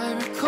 I recall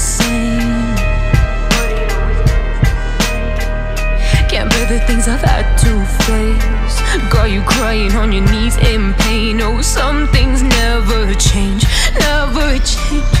of that two-face Got you crying on your knees in pain. Oh, some things never change, never change.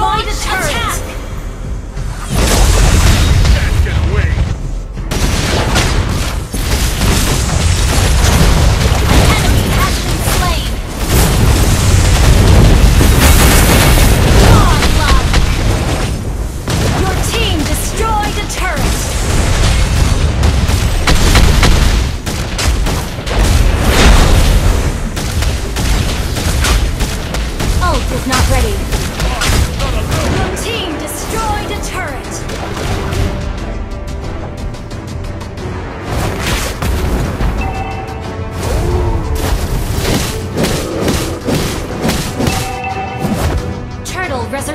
Droid attack!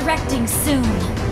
Resurrecting soon.